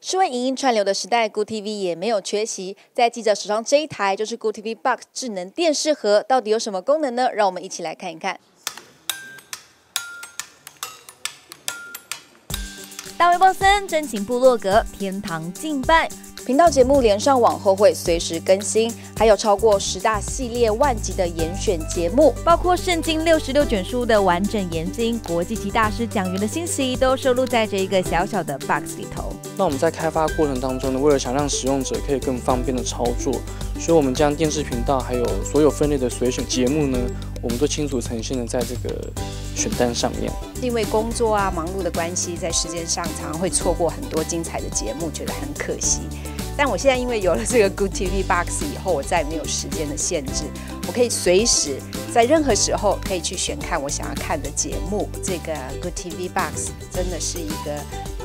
数位影音串流的时代，Good TV 也没有缺席。在记者手上这一台就是 Good TV Box 智能电视盒，到底有什么功能呢？让我们一起来看一看。大卫鲍森真情部落格，天堂敬拜。频道节目连上网后会随时更新，还有超过十大系列万集的严选节目，包括圣经六十六卷书的完整研经，国际级大师讲员的信息，都收录在这一个小小的 box 里头。那我们在开发过程当中呢，为了想让使用者可以更方便的操作，所以我们将电视频道还有所有分类的随选节目呢，我们都清楚呈现的在这个选单上面。因为工作啊忙碌的关系，在时间上常常会错过很多精彩的节目，觉得很可惜。但我现在因为有了这个 Good TV Box 以后，我再也没有时间的限制，我可以随时在任何时候可以去选看我想要看的节目。这个 Good TV Box 真的是一个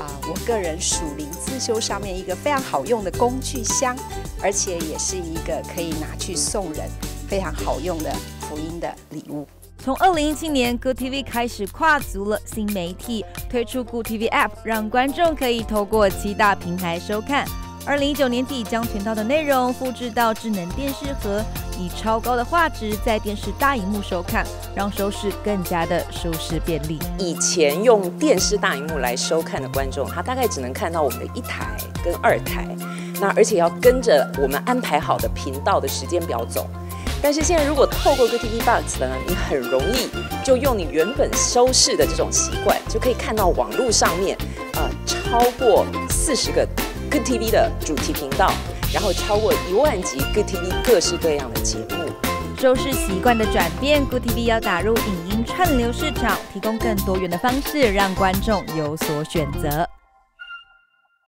啊，我个人属灵自修上面一个非常好用的工具箱，而且也是一个可以拿去送人非常好用的福音的礼物。从二零一七年，Good TV 开始跨足了新媒体，推出 Good TV App，让观众可以透过七大平台收看。二零一九年底，将全套的内容复制到智能电视盒，以超高的画质在电视大荧幕收看，让收视更加的舒适便利。以前用电视大荧幕来收看的观众，他大概只能看到我们的一台跟二台，那而且要跟着我们安排好的频道的时间表走。但是现在如果透过 GTV Box 呢，你很容易就用你原本收视的这种习惯，就可以看到网络上面呃超过四十个。Good TV 的主题频道，然后超过一万集 Good TV 各式各样的节目。收视习惯的转变，Good TV 要打入影音串流市场，提供更多元的方式，让观众有所选择。